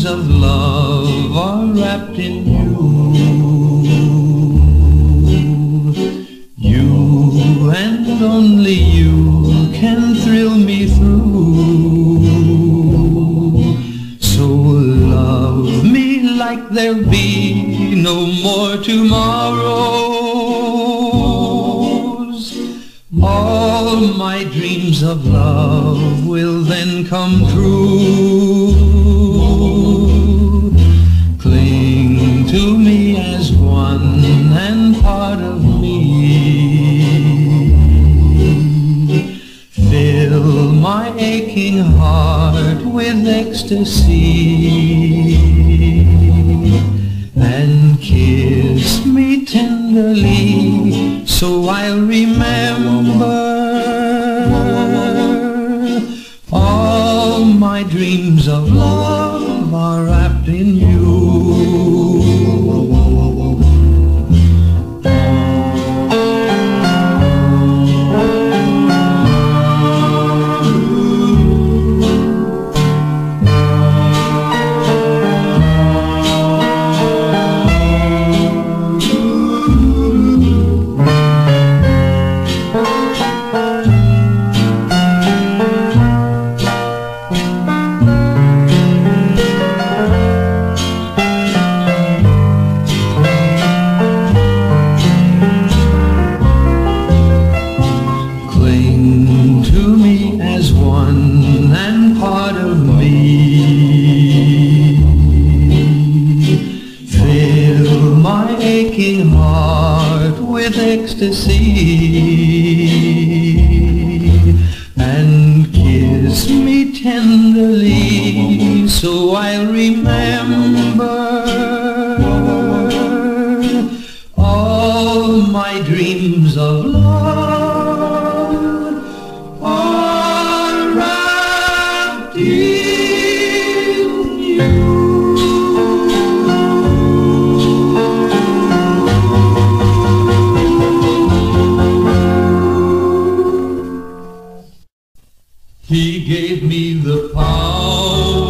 wings of love are wrapped in you. You and only you can thrill me through. So love me like there'll be no more tomorrows. All my dreams of love will then come true. To me as one and part of me. Fill my aching heart with ecstasy and kiss me tenderly so I'll remember all my dreams of love are wrapped in you. Ecstasy. And kiss me tenderly so I'll remember all my dreams of love He gave me the power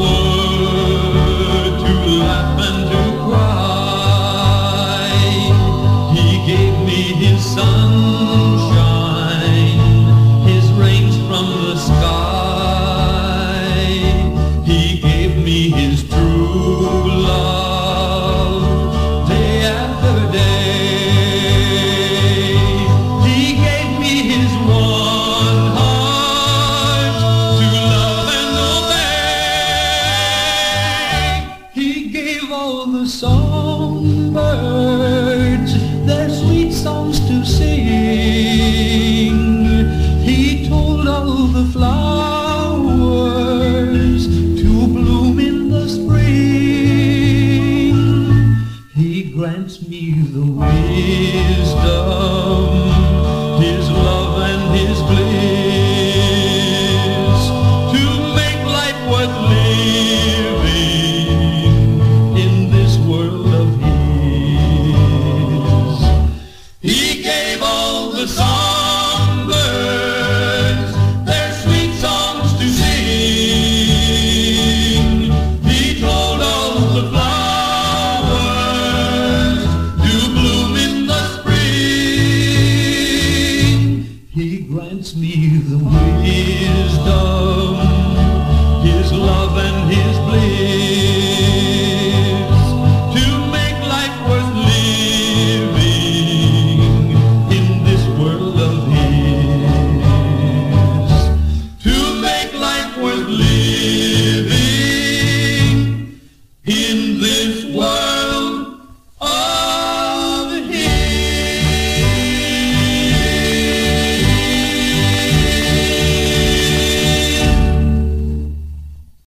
all the songbirds their sweet songs to sing. He told all the flowers to bloom in the spring. He grants me the wisdom, His love and His bliss the songbirds their sweet songs to sing. He told all the flowers to bloom in the spring. He grants me the wisdom, His love and with Lee.